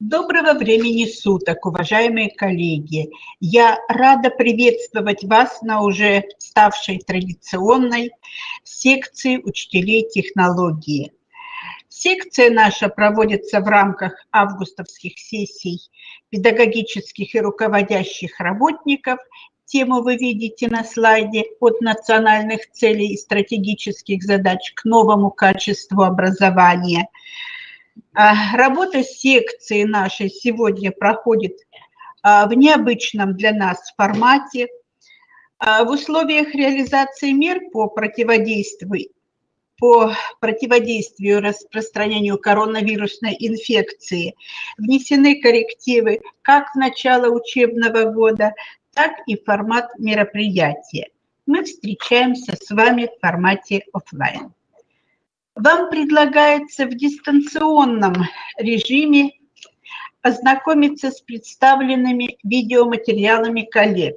Доброго времени суток, уважаемые коллеги! Я рада приветствовать вас на уже ставшей традиционной секции учителей технологии. Секция наша проводится в рамках августовских сессий педагогических и руководящих работников. Тему вы видите на слайде от национальных целей и стратегических задач к новому качеству образования – работа секции нашей сегодня проходит а, в необычном для нас формате. А, в условиях реализации мер по противодействию, по противодействию распространению коронавирусной инфекции внесены коррективы как в начало учебного года, так и формат мероприятия. Мы встречаемся с вами в формате офлайн вам предлагается в дистанционном режиме ознакомиться с представленными видеоматериалами коллег,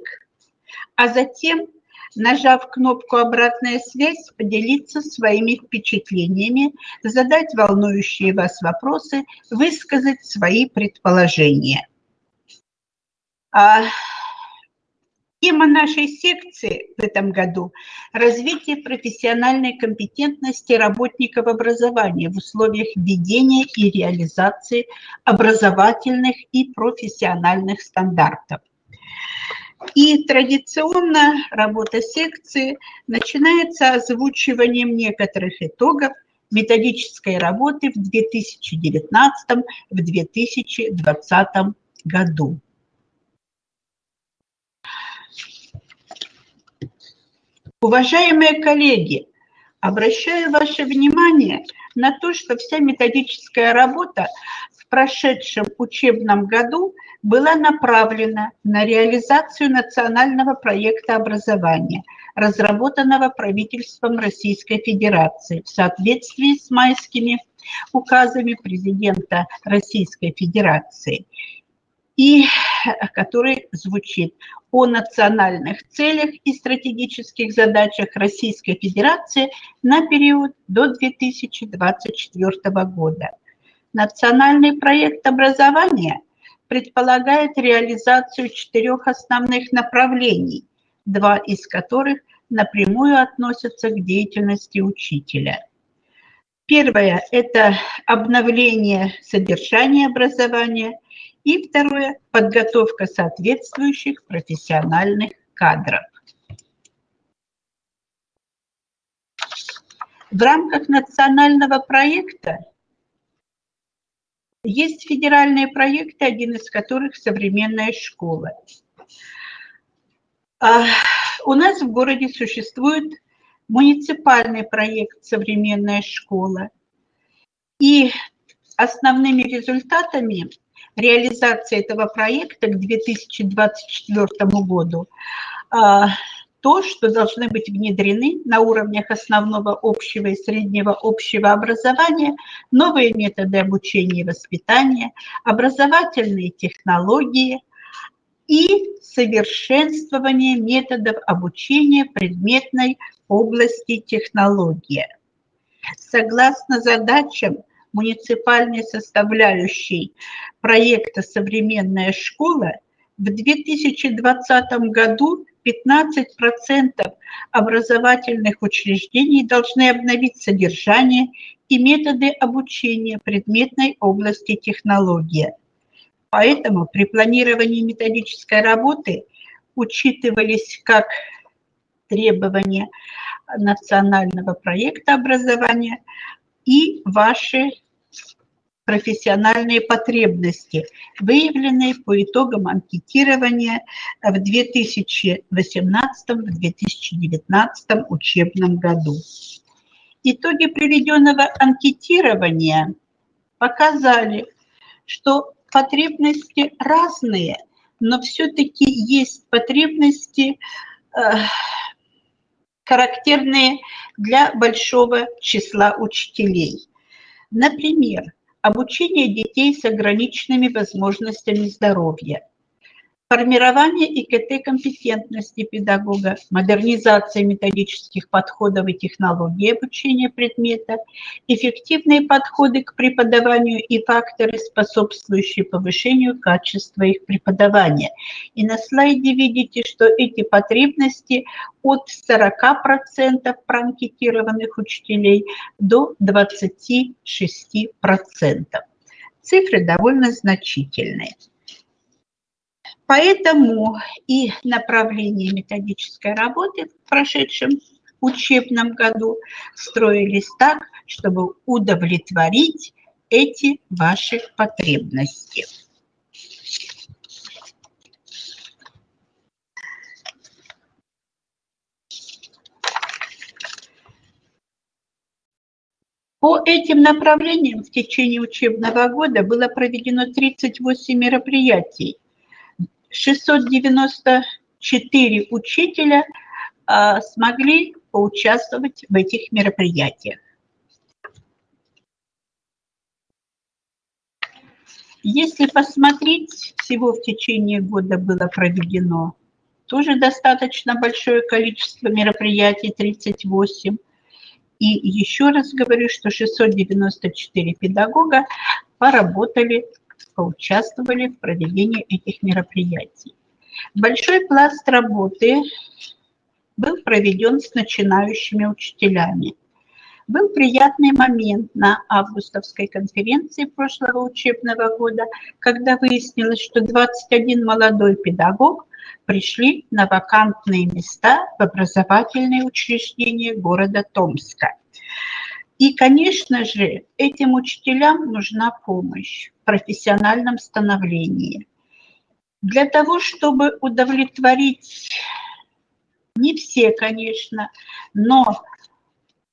а затем, нажав кнопку «Обратная связь», поделиться своими впечатлениями, задать волнующие вас вопросы, высказать свои предположения. Тема нашей секции в этом году – развитие профессиональной компетентности работников образования в условиях ведения и реализации образовательных и профессиональных стандартов. И традиционно работа секции начинается озвучиванием некоторых итогов методической работы в 2019-2020 году. Уважаемые коллеги, обращаю ваше внимание на то, что вся методическая работа в прошедшем учебном году была направлена на реализацию национального проекта образования, разработанного правительством Российской Федерации в соответствии с майскими указами президента Российской Федерации. И который звучит о национальных целях и стратегических задачах Российской Федерации на период до 2024 года. Национальный проект образования предполагает реализацию четырех основных направлений, два из которых напрямую относятся к деятельности учителя. Первое – это обновление содержания образования – и второе – подготовка соответствующих профессиональных кадров. В рамках национального проекта есть федеральные проекты, один из которых «Современная школа». А, у нас в городе существует муниципальный проект «Современная школа». И основными результатами реализации этого проекта к 2024 году а, то, что должны быть внедрены на уровнях основного общего и среднего общего образования новые методы обучения и воспитания, образовательные технологии и совершенствование методов обучения предметной области технологии. Согласно задачам муниципальной составляющей проекта «Современная школа» в 2020 году 15% образовательных учреждений должны обновить содержание и методы обучения предметной области технологии. Поэтому при планировании методической работы учитывались как требования национального проекта образования, и ваши профессиональные потребности, выявленные по итогам анкетирования в 2018-2019 учебном году. Итоги приведенного анкетирования показали, что потребности разные, но все-таки есть потребности, э, характерные для большого числа учителей. Например, обучение детей с ограниченными возможностями здоровья, формирование ИКТ-компетентности педагога, модернизация методических подходов и технологий обучения предмета, эффективные подходы к преподаванию и факторы, способствующие повышению качества их преподавания. И на слайде видите, что эти потребности от 40% проанкетированных учителей до 26%. Цифры довольно значительные. Поэтому и направления методической работы в прошедшем учебном году строились так, чтобы удовлетворить эти ваши потребности. По этим направлениям в течение учебного года было проведено 38 мероприятий. 694 учителя а, смогли поучаствовать в этих мероприятиях. Если посмотреть, всего в течение года было проведено тоже достаточно большое количество мероприятий, 38. И еще раз говорю, что 694 педагога поработали, поучаствовали в проведении этих мероприятий. Большой пласт работы был проведен с начинающими учителями. Был приятный момент на августовской конференции прошлого учебного года, когда выяснилось, что 21 молодой педагог пришли на вакантные места в образовательные учреждения города Томска. И, конечно же, этим учителям нужна помощь в профессиональном становлении. Для того, чтобы удовлетворить не все, конечно, но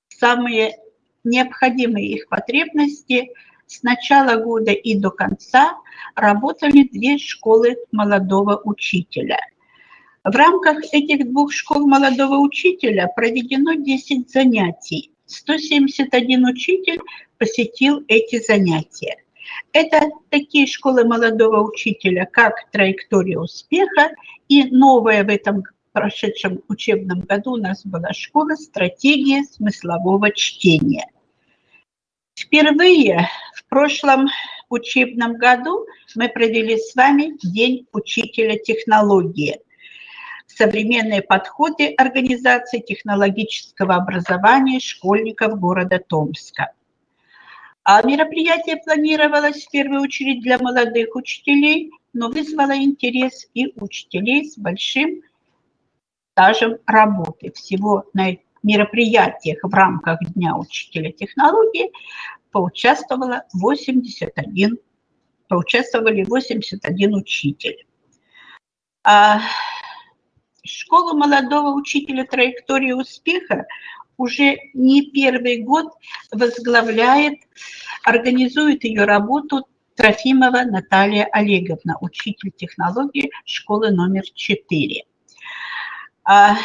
самые необходимые их потребности с начала года и до конца работали две школы молодого учителя. В рамках этих двух школ молодого учителя проведено 10 занятий. 171 учитель посетил эти занятия. Это такие школы молодого учителя, как «Траектория успеха» и новая в этом прошедшем учебном году у нас была школа «Стратегия смыслового чтения». Впервые в прошлом учебном году мы провели с вами День учителя технологии. Современные подходы организации технологического образования школьников города Томска. А мероприятие планировалось в первую очередь для молодых учителей, но вызвало интерес и учителей с большим стажем работы. Всего на мероприятиях в рамках Дня учителя технологии поучаствовало 81, поучаствовали 81 учитель. Школа молодого учителя траектории успеха уже не первый год возглавляет, организует ее работу Трофимова Наталья Олеговна, учитель технологии школы номер 4. А,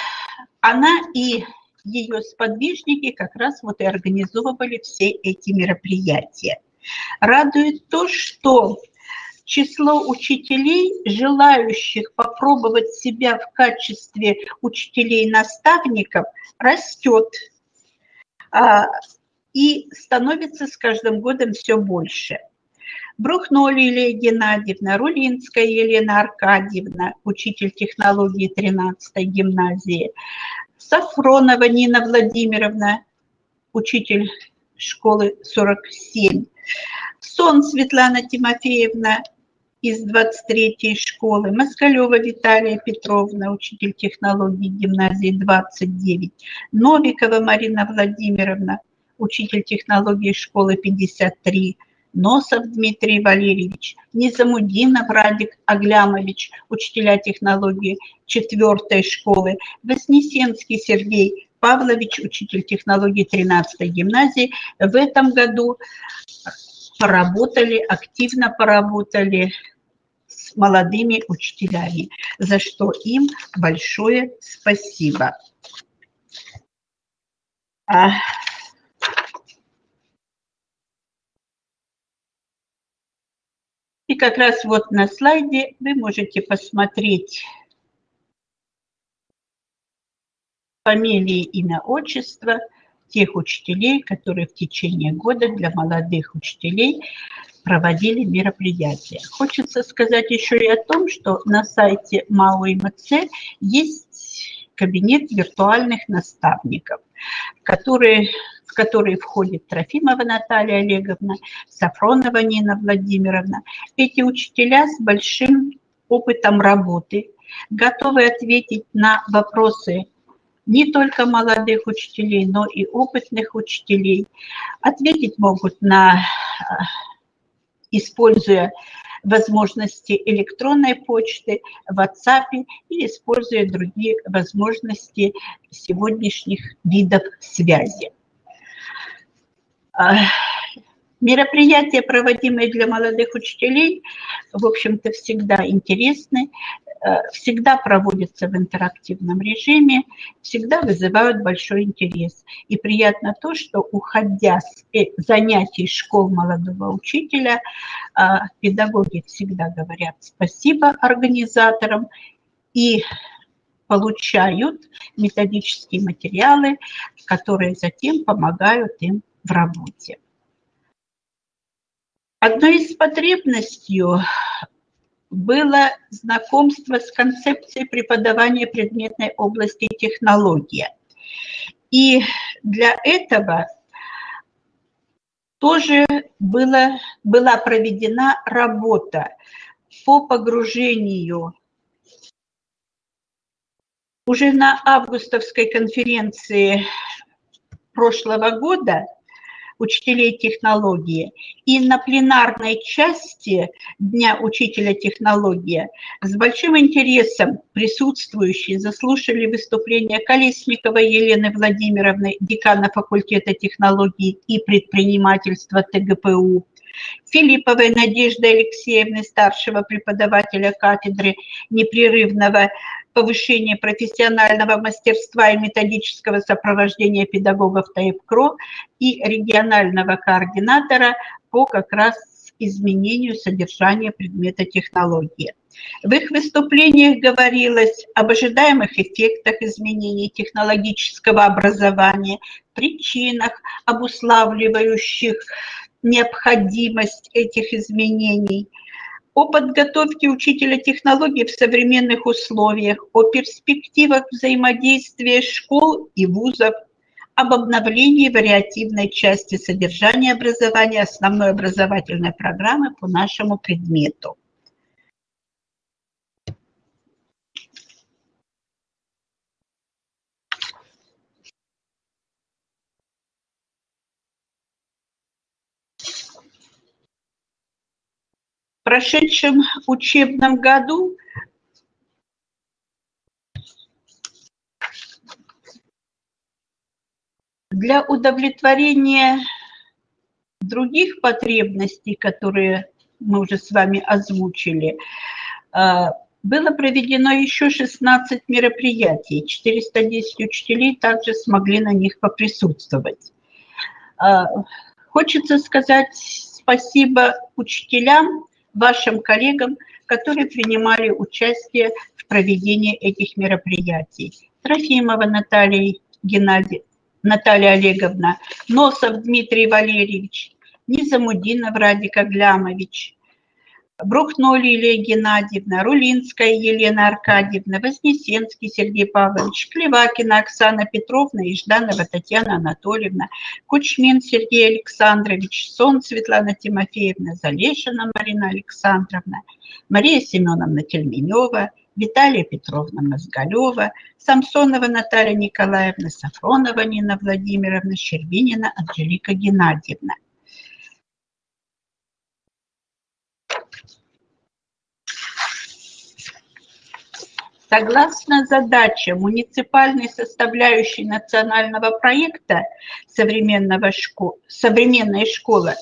она и ее сподвижники как раз вот и организовывали все эти мероприятия. Радует то, что число учителей, желающих попробовать себя в качестве учителей-наставников, растет а, и становится с каждым годом все больше. Брухно Лилия Геннадьевна, Рулинская Елена Аркадьевна, учитель технологии 13-й гимназии, Сафронова Нина Владимировна, учитель школы 47, Сон Светлана Тимофеевна из 23-й школы, Москалева Виталия Петровна, учитель технологии гимназии 29, Новикова Марина Владимировна, учитель технологии школы 53, Носов Дмитрий Валерьевич, Низамудинов Радик Аглямович, учителя технологии 4 школы, Вознесенский Сергей Павлович, учитель технологии 13 гимназии. В этом году поработали, активно поработали молодыми учителями, за что им большое спасибо. И как раз вот на слайде вы можете посмотреть фамилии, имя, отчество тех учителей, которые в течение года для молодых учителей проводили мероприятия. Хочется сказать еще и о том, что на сайте МАУ МЦ есть кабинет виртуальных наставников, которые, в который входит Трофимова Наталья Олеговна, Сафронова Нина Владимировна. Эти учителя с большим опытом работы, готовы ответить на вопросы не только молодых учителей, но и опытных учителей. Ответить могут на используя возможности электронной почты, WhatsApp и используя другие возможности сегодняшних видов связи. Мероприятия, проводимые для молодых учителей, в общем-то, всегда интересны. Всегда проводятся в интерактивном режиме, всегда вызывают большой интерес. И приятно то, что уходя с э, занятий школ молодого учителя, э, педагоги всегда говорят спасибо организаторам и получают методические материалы, которые затем помогают им в работе. Одной из потребностей было знакомство с концепцией преподавания предметной области технология. И для этого тоже было, была проведена работа по погружению уже на августовской конференции прошлого года учителей технологии. И на пленарной части Дня учителя технологии с большим интересом присутствующие заслушали выступление Колесниковой Елены Владимировны, декана факультета технологий и предпринимательства ТГПУ, Филипповой Надежды Алексеевны, старшего преподавателя кафедры непрерывного повышения профессионального мастерства и методического сопровождения педагогов ТАИПКРО и регионального координатора по как раз изменению содержания предмета технологии. В их выступлениях говорилось об ожидаемых эффектах изменений технологического образования, причинах, обуславливающих необходимость этих изменений – о подготовке учителя технологий в современных условиях, о перспективах взаимодействия школ и вузов, об обновлении вариативной части содержания образования основной образовательной программы по нашему предмету. Прошедшем учебном году для удовлетворения других потребностей, которые мы уже с вами озвучили, а, было проведено еще 16 мероприятий. 410 учителей также смогли на них поприсутствовать. А, хочется сказать спасибо учителям, вашим коллегам, которые принимали участие в проведении этих мероприятий. Трофимова Наталья Геннадий, Наталья Олеговна, Носов Дмитрий Валерьевич, Низамудинов Радик Аглямович, Брухно Лилия Геннадьевна, Рулинская Елена Аркадьевна, Вознесенский Сергей Павлович, Клевакина Оксана Петровна и Жданова Татьяна Анатольевна, Кучмин Сергей Александрович, Сон Светлана Тимофеевна, Залешина Марина Александровна, Мария Семеновна Тельменева, Виталия Петровна Мозголева, Самсонова Наталья Николаевна, Сафронова Нина Владимировна, Щербинина Анжелика Геннадьевна. Согласно задачам муниципальной составляющей национального проекта современного школ, «Современная школа»,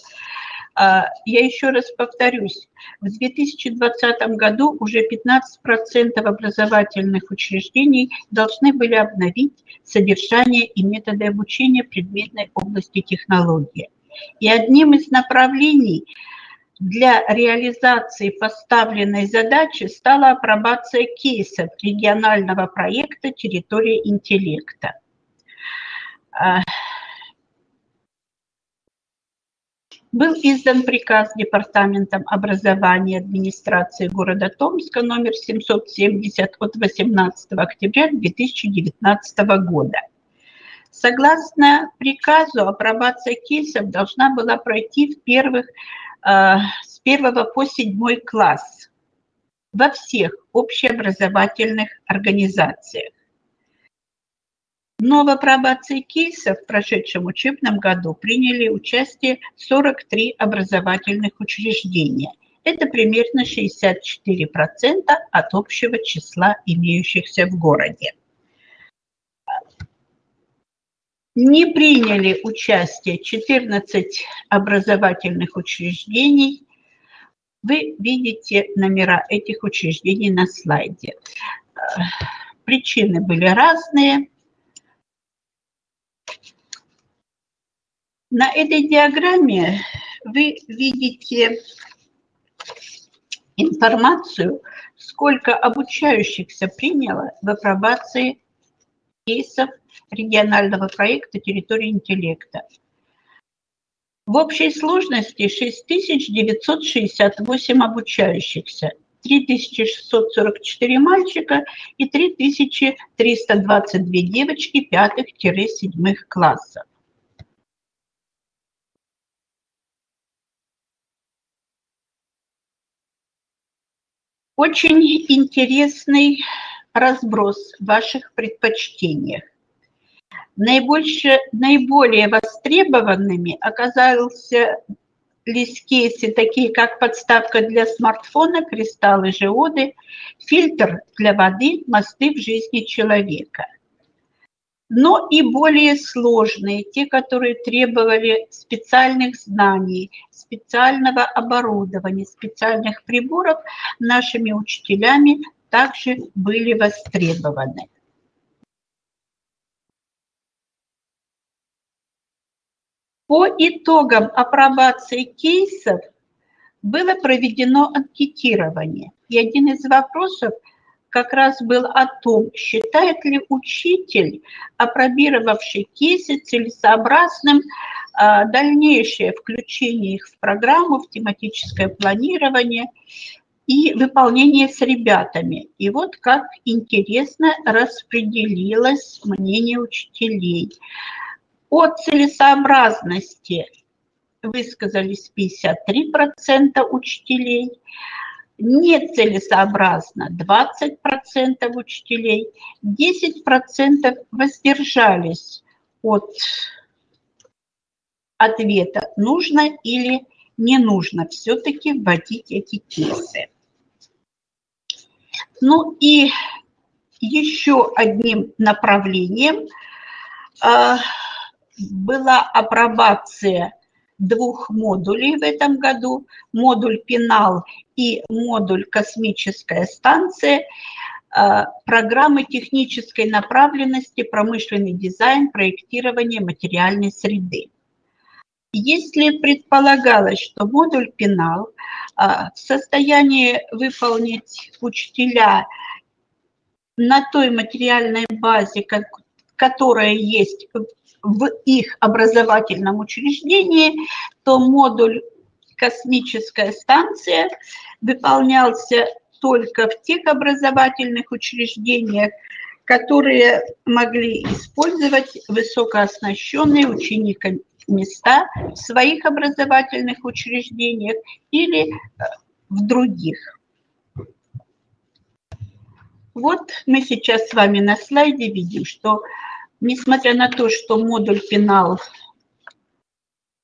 я еще раз повторюсь, в 2020 году уже 15% образовательных учреждений должны были обновить содержание и методы обучения предметной области технологии. И одним из направлений для реализации поставленной задачи стала апробация кейсов регионального проекта «Территория интеллекта». А, был издан приказ Департаментом образования администрации города Томска номер 770 от 18 октября 2019 года. Согласно приказу, апробация кейсов должна была пройти в первых, с первого по седьмой класс во всех общеобразовательных организациях. Но в апробации в прошедшем учебном году приняли участие 43 образовательных учреждения. Это примерно 64% от общего числа имеющихся в городе. Не приняли участие 14 образовательных учреждений. Вы видите номера этих учреждений на слайде. Причины были разные. На этой диаграмме вы видите информацию, сколько обучающихся приняло в апробации кейсов регионального проекта «Территория интеллекта». В общей сложности 6968 обучающихся, 3644 мальчика и 3322 девочки 5-7 классов. Очень интересный разброс в ваших предпочтениях. Наибольше, наиболее востребованными оказался кейсы, такие как подставка для смартфона, кристаллы жиоды, фильтр для воды, мосты в жизни человека – но и более сложные, те, которые требовали специальных знаний, специального оборудования, специальных приборов, нашими учителями также были востребованы. По итогам апробации кейсов было проведено анкетирование. И один из вопросов – как раз был о том, считает ли учитель, опробировавший кейсы, целесообразным а, дальнейшее включение их в программу, в тематическое планирование и выполнение с ребятами. И вот как интересно распределилось мнение учителей. О целесообразности высказались 53% учителей, нецелесообразно 20% учителей, 10% воздержались от ответа, нужно или не нужно все-таки вводить эти кейсы. Ну и еще одним направлением э, была апробация двух модулей в этом году, модуль «Пенал» и модуль «Космическая станция», а, программы технической направленности, промышленный дизайн, проектирование материальной среды. Если предполагалось, что модуль «Пенал» а, в состоянии выполнить учителя на той материальной базе, которая есть их образовательном учреждении, то модуль «Космическая станция» выполнялся только в тех образовательных учреждениях, которые могли использовать высокооснащенные учениками места в своих образовательных учреждениях или э, в других. Вот мы сейчас с вами на слайде видим, что несмотря на то, что модуль пенал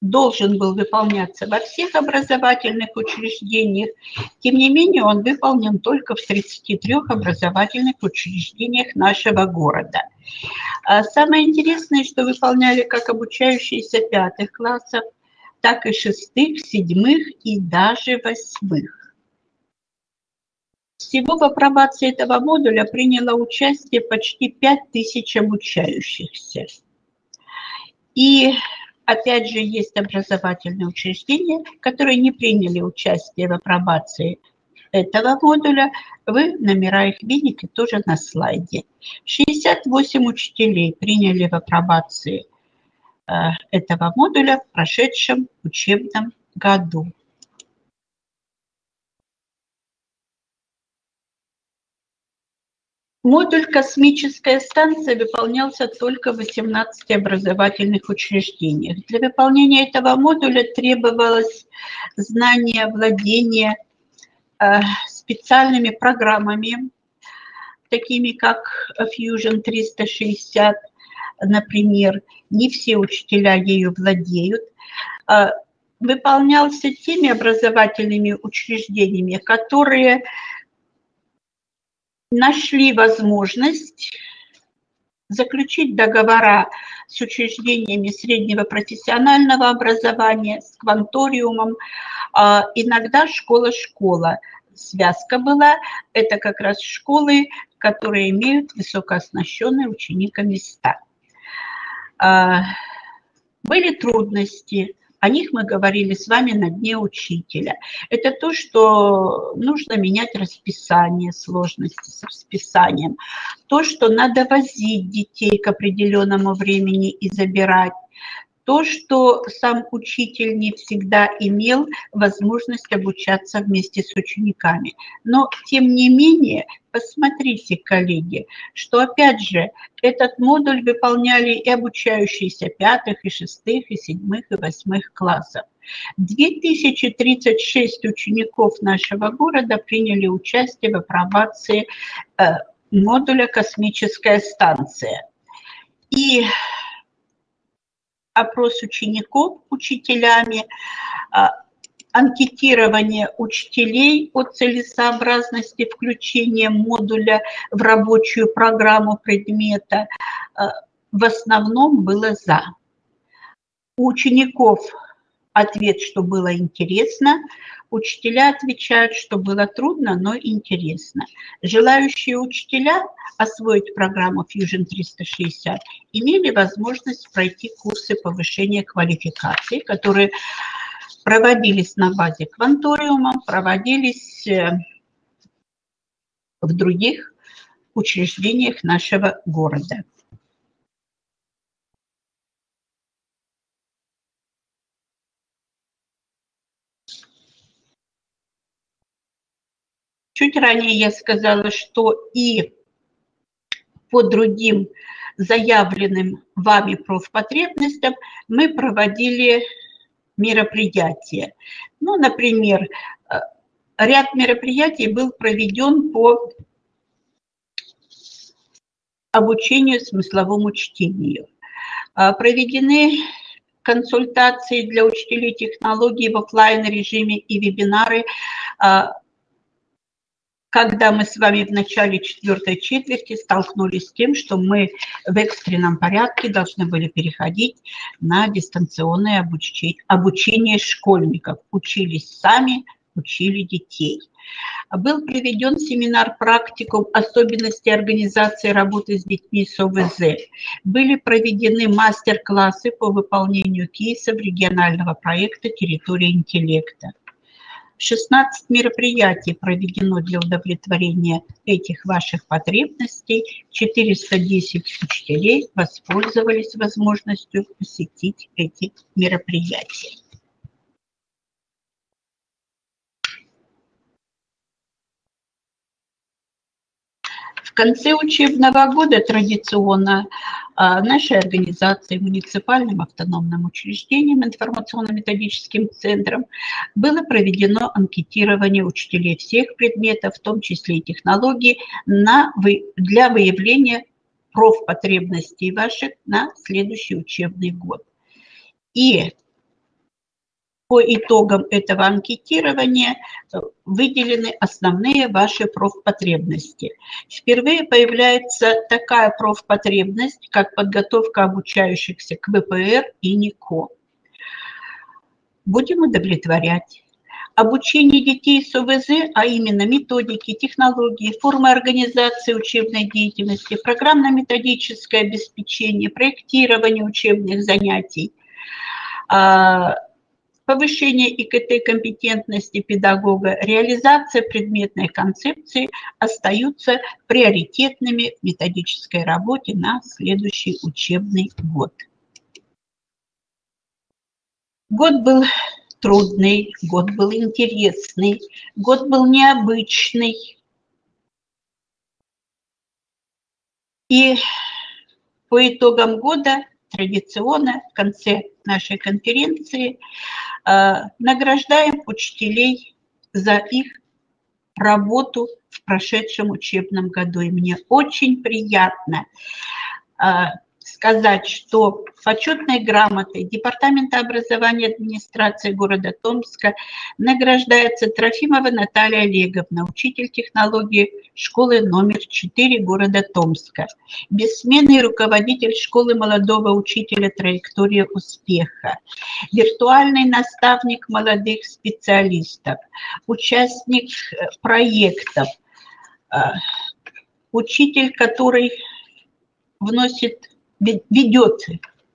должен был выполняться во всех образовательных учреждениях, тем не менее он выполнен только в 33 образовательных учреждениях нашего города. А самое интересное, что выполняли как обучающиеся пятых классов, так и шестых, седьмых и даже восьмых. Всего в апробации этого модуля приняло участие почти 5000 обучающихся. И опять же, есть образовательные учреждения, которые не приняли участие в апробации этого модуля. Вы номера их видите тоже на слайде. 68 учителей приняли в апробации э, этого модуля в прошедшем учебном году. Модуль «Космическая станция» выполнялся только в 18 образовательных учреждениях. Для выполнения этого модуля требовалось знание, владение э, специальными программами, такими как Fusion 360, например. Не все учителя ею владеют. Э, выполнялся теми образовательными учреждениями, которые нашли возможность заключить договора с учреждениями среднего профессионального образования, с кванториумом, а, иногда школа-школа. Связка была, это как раз школы, которые имеют высокооснащенные учениками места. А, были трудности, о них мы говорили с вами на дне учителя. Это то, что нужно менять расписание, сложности с расписанием. То, что надо возить детей к определенному времени и забирать то, что сам учитель не всегда имел возможность обучаться вместе с учениками. Но, тем не менее, посмотрите, коллеги, что, опять же, этот модуль выполняли и обучающиеся пятых, и шестых, и седьмых, и восьмых классов. 2036 учеников нашего города приняли участие в апробации э, модуля «Космическая станция». И опрос учеников учителями, а, анкетирование учителей о целесообразности включения модуля в рабочую программу предмета а, в основном было «за». У учеников ответ, что было интересно, Учителя отвечают, что было трудно, но интересно. Желающие учителя освоить программу Fusion 360 имели возможность пройти курсы повышения квалификации, которые проводились на базе Кванториума, проводились э, в других учреждениях нашего города. Чуть ранее я сказала, что и по другим заявленным вами профпотребностям мы проводили мероприятия. Ну, например, э, ряд мероприятий был проведен по обучению смысловому чтению. Э, проведены консультации для учителей технологий в офлайн режиме и вебинары э, когда мы с вами в начале четвертой четверти столкнулись с тем, что мы в экстренном порядке должны были переходить на дистанционное обучение, обучение школьников. Учились сами, учили детей. Был проведен семинар практикум особенности организации работы с детьми с ОВЗ. Были проведены мастер-классы по выполнению кейсов регионального проекта «Территория интеллекта». 16 мероприятий проведено для удовлетворения этих ваших потребностей. 410 учителей воспользовались возможностью посетить эти мероприятия. Конце учебного года традиционно а, нашей организации, муниципальным автономным учреждением, информационно-методическим центром было проведено анкетирование учителей всех предметов, в том числе и технологий, на, для выявления профпотребностей ваших на следующий учебный год. И по итогам этого анкетирования выделены основные ваши профпотребности. Впервые появляется такая профпотребность, как подготовка обучающихся к ВПР и НИКО. Будем удовлетворять. Обучение детей с ОВЗ, а именно методики, технологии, формы организации учебной деятельности, программно-методическое обеспечение, проектирование учебных занятий – повышение ИКТ-компетентности педагога, реализация предметной концепции остаются приоритетными в методической работе на следующий учебный год. Год был трудный, год был интересный, год был необычный. И по итогам года традиционно в конце нашей конференции награждаем учителей за их работу в прошедшем учебном году. И мне очень приятно э, сказать, что почетной грамотой Департамента образования администрации города Томска награждается Трофимова Наталья Олеговна, учитель технологии школы номер 4 города Томска, бессменный руководитель школы молодого учителя «Траектория успеха», виртуальный наставник молодых специалистов, участник э, проектов, э, учитель, который вносит ведет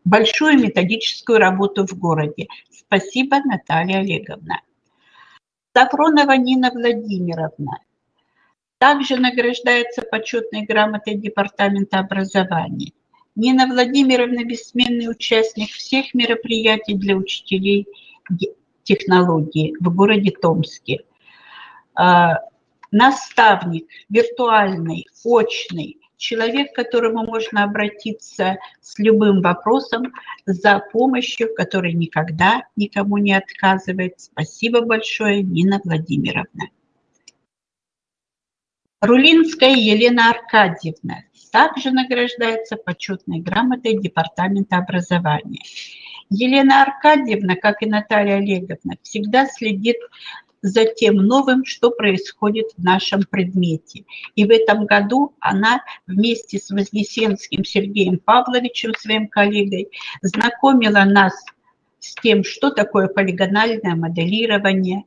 большую методическую работу в городе. Спасибо, Наталья Олеговна. Сафронова Нина Владимировна также награждается почетной грамотой Департамента образования. Нина Владимировна – бессменный участник всех мероприятий для учителей технологии в городе Томске. А, наставник виртуальный, очный, человек, к которому можно обратиться с любым вопросом за помощью, который никогда никому не отказывает. Спасибо большое, Нина Владимировна. Рулинская Елена Аркадьевна также награждается почетной грамотой Департамента образования. Елена Аркадьевна, как и Наталья Олеговна, всегда следит за тем новым, что происходит в нашем предмете. И в этом году она вместе с Вознесенским Сергеем Павловичем, своим коллегой, знакомила нас с тем, что такое полигональное моделирование,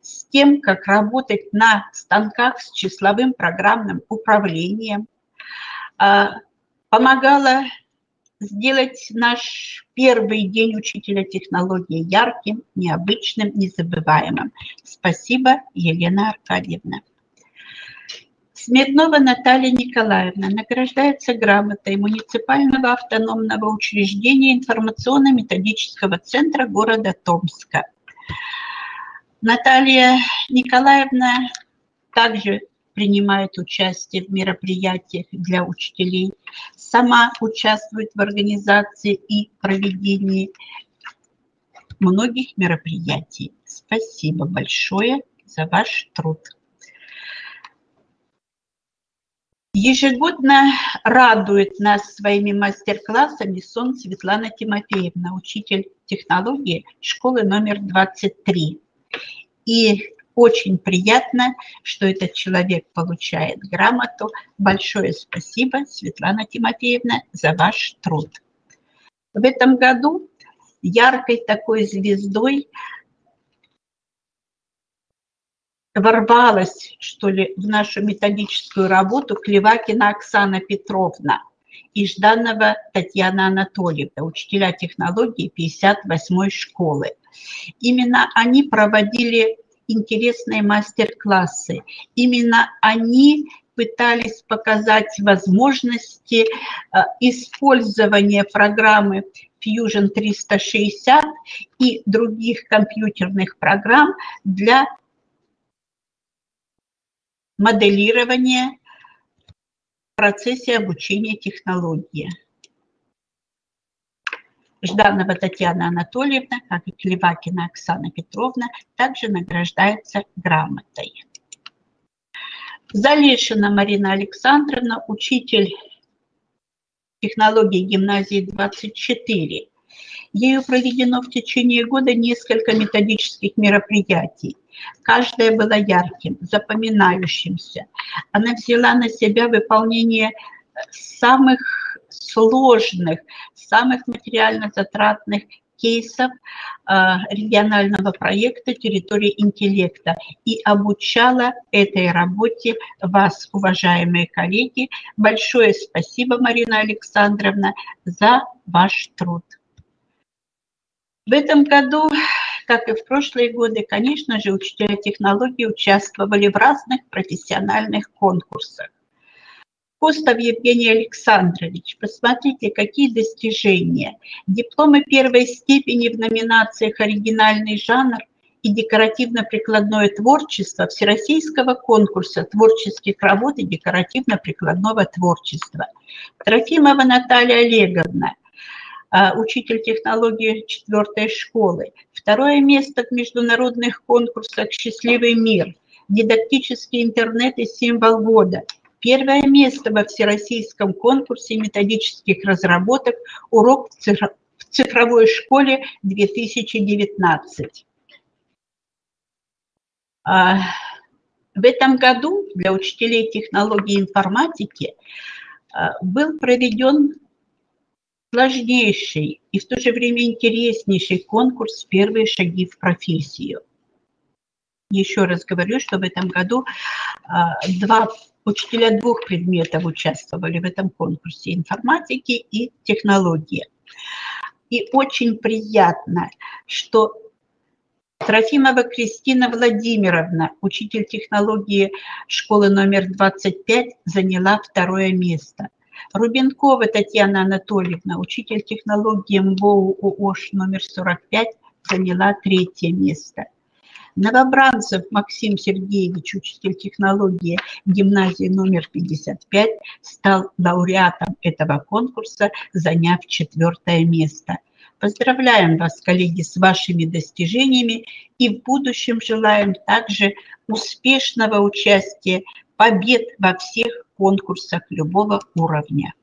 с тем, как работать на станках с числовым программным управлением, а, помогала сделать наш первый день учителя технологии ярким, необычным, незабываемым. Спасибо, Елена Аркадьевна. Сметнова Наталья Николаевна награждается грамотой муниципального автономного учреждения информационно-методического центра города Томска. Наталья Николаевна также принимает участие в мероприятиях для учителей, сама участвует в организации и проведении многих мероприятий. Спасибо большое за ваш труд. Ежегодно радует нас своими мастер-классами сон Светлана Тимофеевна, учитель технологии школы номер 23. И очень приятно, что этот человек получает грамоту. Большое спасибо, Светлана Тимофеевна, за ваш труд. В этом году яркой такой звездой ворвалась, что ли, в нашу методическую работу Клевакина Оксана Петровна и Жданова Татьяна Анатольевна, учителя технологии 58-й школы. Именно они проводили интересные мастер-классы. Именно они пытались показать возможности э, использования программы Fusion 360 и других компьютерных программ для моделирования в процессе обучения технологии. Жданова Татьяна Анатольевна, как и Клевакина Оксана Петровна, также награждается грамотой. Залешина Марина Александровна, учитель технологии гимназии 24. Ею проведено в течение года несколько методических мероприятий. Каждое было ярким, запоминающимся. Она взяла на себя выполнение самых сложных, самых материально затратных кейсов э, регионального проекта «Территория интеллекта» и обучала этой работе вас, уважаемые коллеги. Большое спасибо, Марина Александровна, за ваш труд. В этом году, как и в прошлые годы, конечно же, учителя технологий участвовали в разных профессиональных конкурсах. Костов Евгений Александрович, посмотрите, какие достижения. Дипломы первой степени в номинациях «Оригинальный жанр» и декоративно-прикладное творчество Всероссийского конкурса творческих работ и декоративно-прикладного творчества. Трофимова Наталья Олеговна, а, учитель технологии четвертой школы. Второе место в международных конкурсах «Счастливый мир», дидактический интернет и символ года – Первое место во всероссийском конкурсе методических разработок «Урок в цифровой школе 2019». А, в этом году для учителей технологии информатики а, был проведен сложнейший и в то же время интереснейший конкурс «Первые шаги в профессию». Еще раз говорю, что в этом году а, два Учителя двух предметов участвовали в этом конкурсе – информатики и технологии. И очень приятно, что Трофимова Кристина Владимировна, учитель технологии школы номер 25, заняла второе место. Рубенкова Татьяна Анатольевна, учитель технологии МБОУ УОШ номер 45, заняла третье место. Новобранцев Максим Сергеевич, учитель технологии гимназии номер 55, стал лауреатом этого конкурса, заняв четвертое место. Поздравляем вас, коллеги, с вашими достижениями и в будущем желаем также успешного участия, побед во всех конкурсах любого уровня.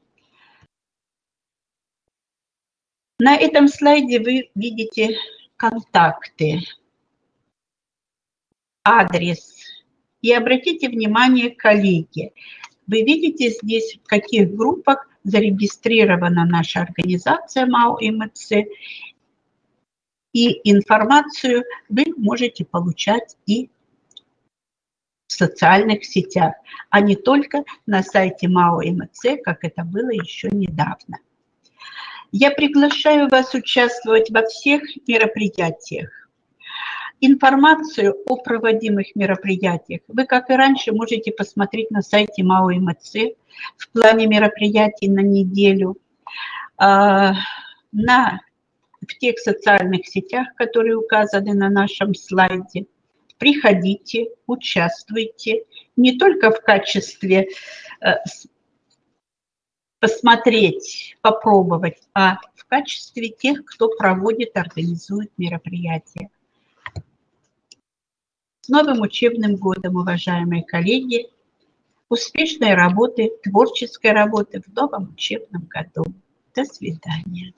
На этом слайде вы видите контакты адрес. И обратите внимание, коллеги, вы видите здесь, в каких группах зарегистрирована наша организация МАУ МЦ, и информацию вы можете получать и в социальных сетях, а не только на сайте МАУ МЦ, как это было еще недавно. Я приглашаю вас участвовать во всех мероприятиях, Информацию о проводимых мероприятиях вы, как и раньше, можете посмотреть на сайте МАО МЦ в плане мероприятий на неделю, а, на, в тех социальных сетях, которые указаны на нашем слайде. Приходите, участвуйте не только в качестве э, посмотреть, попробовать, а в качестве тех, кто проводит, организует мероприятия. С новым учебным годом, уважаемые коллеги! Успешной работы, творческой работы в новом учебном году. До свидания.